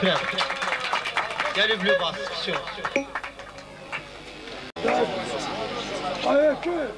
прям. Я люблю вас. Все. Поехали!